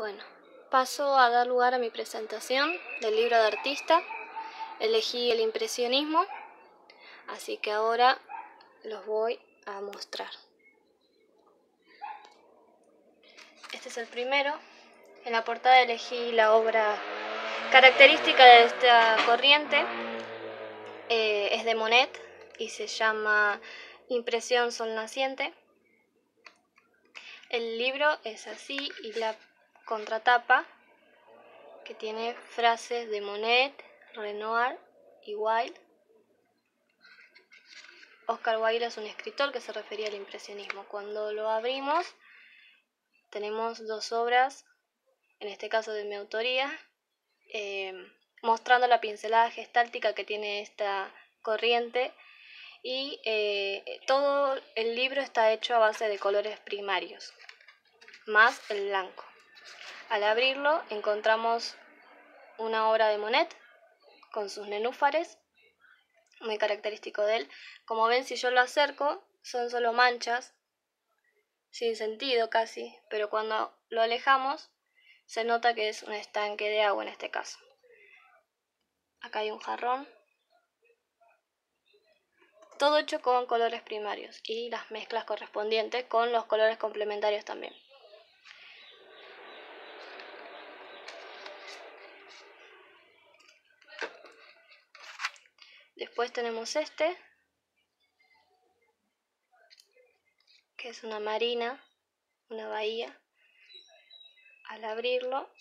Bueno, paso a dar lugar a mi presentación del libro de artista. Elegí el impresionismo, así que ahora los voy a mostrar. Este es el primero. En la portada elegí la obra característica de esta corriente. Eh, es de Monet y se llama Impresión Sol Naciente. El libro es así y la contratapa que tiene frases de Monet, Renoir y Wilde. Oscar Wilde es un escritor que se refería al impresionismo. Cuando lo abrimos tenemos dos obras, en este caso de mi autoría, eh, mostrando la pincelada gestáltica que tiene esta corriente y eh, todo el libro está hecho a base de colores primarios, más el blanco. Al abrirlo encontramos una obra de Monet con sus nenúfares, muy característico de él. Como ven, si yo lo acerco, son solo manchas, sin sentido casi, pero cuando lo alejamos, se nota que es un estanque de agua en este caso. Acá hay un jarrón. Todo hecho con colores primarios y las mezclas correspondientes con los colores complementarios también. Después tenemos este, que es una marina, una bahía. Al abrirlo,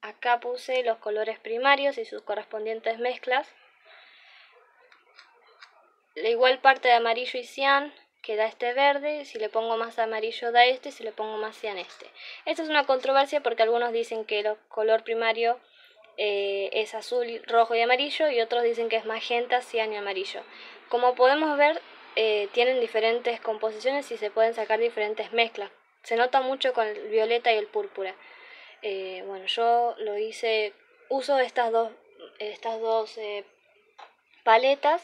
acá puse los colores primarios y sus correspondientes mezclas. La igual parte de amarillo y cian que da este verde, si le pongo más amarillo da este, si le pongo más cian este. Esta es una controversia porque algunos dicen que el color primario eh, es azul, rojo y amarillo y otros dicen que es magenta, cian y amarillo. Como podemos ver, eh, tienen diferentes composiciones y se pueden sacar diferentes mezclas. Se nota mucho con el violeta y el púrpura. Eh, bueno, yo lo hice, uso estas dos, estas dos paletas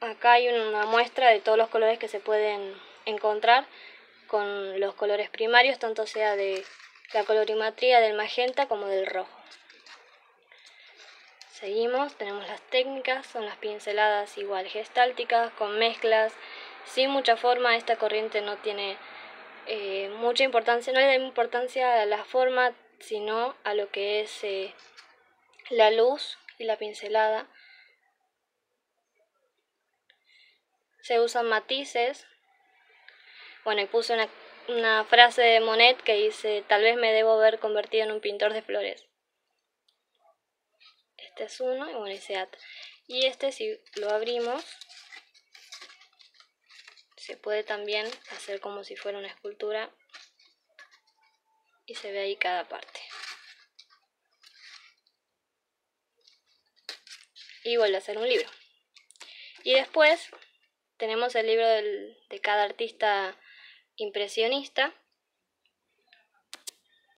Acá hay una muestra de todos los colores que se pueden encontrar con los colores primarios, tanto sea de la colorimetría del magenta como del rojo. Seguimos, tenemos las técnicas, son las pinceladas igual gestálticas, con mezclas, sin mucha forma, esta corriente no tiene eh, mucha importancia, no le da importancia a la forma, sino a lo que es eh, la luz y la pincelada. Se usan matices. Bueno, y puse una, frase de Monet que dice, tal vez me debo haber convertido en un pintor de flores. Este es uno y bueno, dice Y este si lo abrimos, se puede también hacer como si fuera una escultura y se ve ahí cada parte. Y vuelve a ser un libro. Y después tenemos el libro de cada artista impresionista